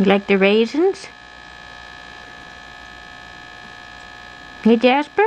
You like the raisins? Hey, Jasper?